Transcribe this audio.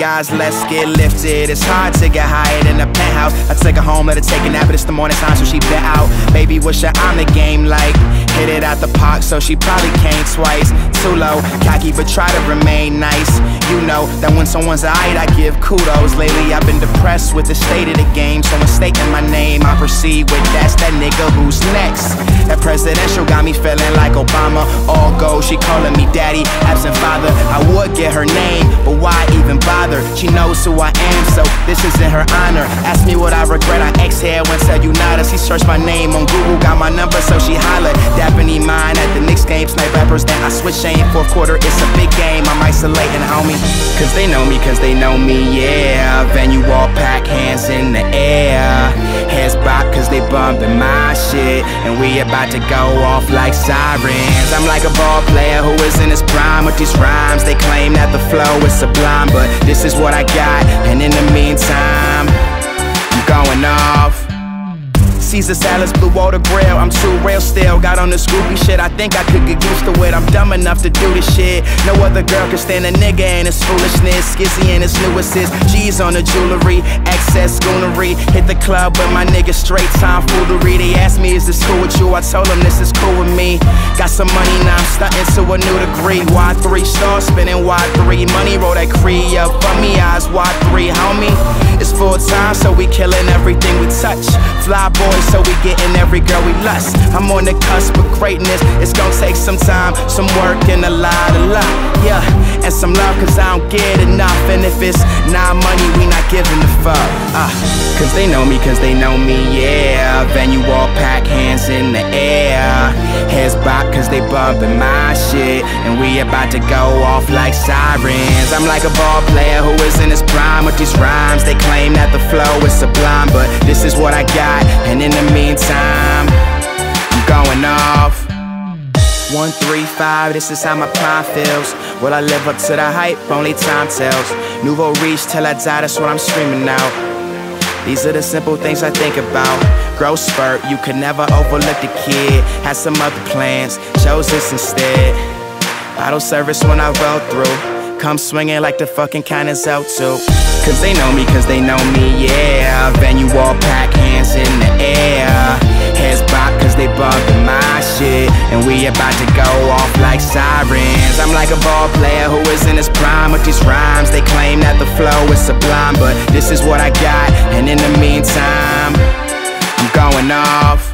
Guys, let's get lifted. It's hard to get higher than a penthouse. I take her home, let her take a nap, but it's the morning time, so she bet out. Baby, what's your on the game like? Hit it out the park, so she probably came twice. Too low, cocky, but try to remain nice. You know that when someone's alright, I give kudos. Lately, I've been depressed with the state of the game, so mistaking my name, I proceed with that's that nigga who's next. That presidential got me feeling like Obama. All go, she calling me daddy, absent father. I would get her name, but why even bother? She knows who I am, so this is in her honor. Ask me what I regret, I exhale when tell you. She searched my name on Google, got my number, so she hollered. Dapping mine at the Knicks game, snipe rappers, then I switch aim. Fourth quarter, it's a big game, I'm isolating, homie. Cause they know me, cause they know me, yeah. Venue all pack, hands in the air. Heads bop, cause they bumping my shit. And we about to go off like sirens. I'm like a ball player who is in his prime with these rhymes. They claim that the flow is sublime, but this is what I got. And in the meantime, Caesar salads, blue water grill. I'm too real still. Got on the Scooby shit. I think I could get used to it. I'm dumb enough to do this shit. No other girl can stand a nigga and his foolishness. Skizzy and his new assist. G's on the jewelry. Excess schoonery. Hit the club with my niggas straight time foolery. They asked me, is this cool with you? I told them this is cool with me. Got some money now. I'm stunting to a new degree. Y3 star spinning Y3. Money roll that Cree up for me. Eyes Y3, homie. It's full time, so we killing everything we touch. Fly so we getting every girl we lust. I'm on the cusp of greatness. It's gonna take some time, some work, and a lot, of lot. Yeah, and some love, cause I don't get enough. And if it's not money, we not giving a fuck. Uh, cause they know me, cause they know me, yeah. Venue all pack, hands in the air. Heads bop, cause they bumping my shit. And we about to go off like sirens. I'm like a ball player who is in his prime with these rhymes. They claim that the flow is One, three, five, this is how my prime feels. Will I live up to the hype? Only time tells. Nouveau riche till I die, that's what I'm screaming out. These are the simple things I think about. Growth spurt, you can never overlook the kid. Had some other plans, chose this instead. Bottle service when I roll through. Come swinging like the fucking kind of out too. Cause they know me, cause they know me, yeah. Venue And we about to go off like sirens. I'm like a ball player who is in his prime with these rhymes. They claim that the flow is sublime, but this is what I got. And in the meantime, I'm going off.